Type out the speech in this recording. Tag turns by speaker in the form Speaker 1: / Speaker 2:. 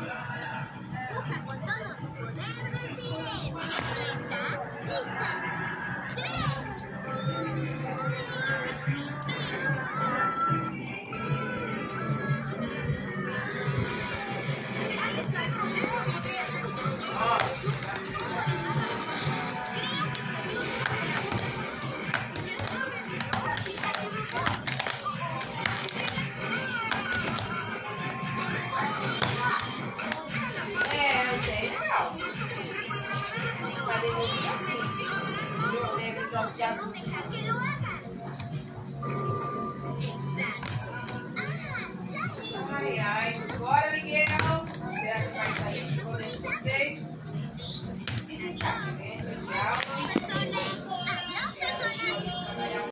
Speaker 1: Yeah.
Speaker 2: Vamos deixar
Speaker 1: que. Exato. Ah, já.
Speaker 2: Ai, ai. agora, Miguel. Será que vai sair vocês? Sim.